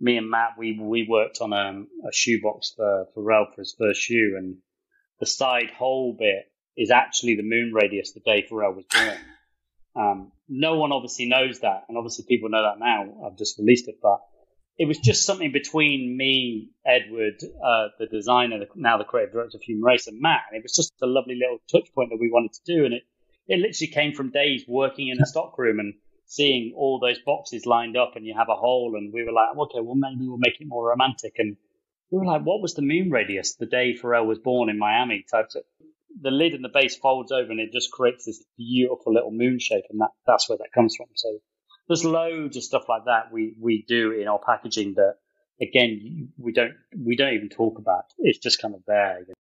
me and Matt, we we worked on um, a shoebox for for Pharrell for his first shoe, and the side hole bit is actually the moon radius the day Pharrell was born. Um, no one obviously knows that, and obviously people know that now. I've just released it, but it was just something between me, Edward, uh, the designer, now the creative director of Humanrace, and Matt. And it was just a lovely little touch point that we wanted to do, and it it literally came from days working in a stockroom and seeing all those boxes lined up, and you have a hole, and we were like, oh, okay, well maybe we'll make it more romantic, and we were like, what was the moon radius the day Pharrell was born in Miami? Types it. The lid and the base folds over, and it just creates this beautiful little moon shape, and that that's where that comes from. So there's loads of stuff like that we we do in our packaging that again we don't we don't even talk about. It's just kind of there.